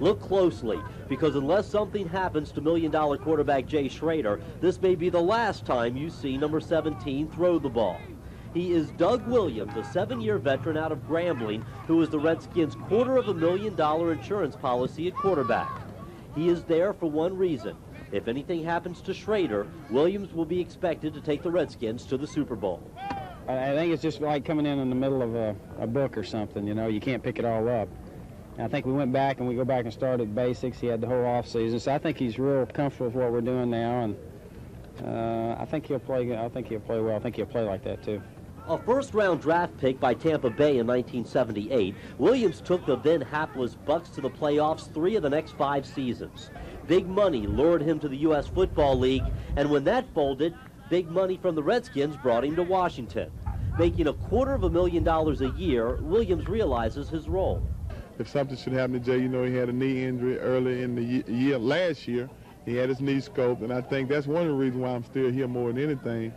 Look closely, because unless something happens to million-dollar quarterback Jay Schroeder, this may be the last time you see number 17 throw the ball. He is Doug Williams, a seven-year veteran out of Grambling, who is the Redskins' quarter of a million dollar insurance policy at quarterback. He is there for one reason. If anything happens to Schroeder, Williams will be expected to take the Redskins to the Super Bowl. I think it's just like coming in in the middle of a, a book or something, you know, you can't pick it all up. And I think we went back and we go back and started basics. He had the whole off season, so I think he's real comfortable with what we're doing now, and uh, I think he'll play. I think he'll play well. I think he'll play like that too. A first-round draft pick by Tampa Bay in 1978, Williams took the then hapless Bucks to the playoffs three of the next five seasons. Big money lured him to the U.S. Football League, and when that folded, big money from the Redskins brought him to Washington. Making a quarter of a million dollars a year, Williams realizes his role. If something should happen to Jay, you know he had a knee injury early in the year last year. He had his knee scoped, and I think that's one of the reasons why I'm still here more than anything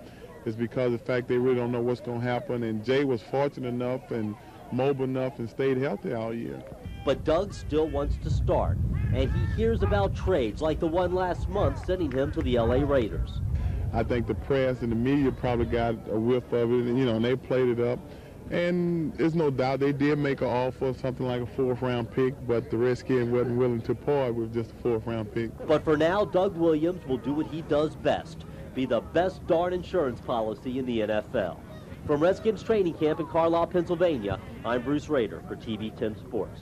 is because of the fact they really don't know what's going to happen. And Jay was fortunate enough and mobile enough and stayed healthy all year. But Doug still wants to start, and he hears about trades like the one last month sending him to the L.A. Raiders. I think the press and the media probably got a whiff of it, and, you know, and they played it up. And there's no doubt they did make an offer of something like a fourth round pick, but the Redskins wasn't willing to part with just a fourth round pick. But for now, Doug Williams will do what he does best be the best darn insurance policy in the NFL. From Redskins training camp in Carlisle, Pennsylvania, I'm Bruce Rader for TV 10 Sports.